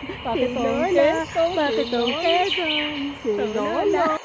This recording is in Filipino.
Pakitong Quezon, pakitong Quezon, si Lolo.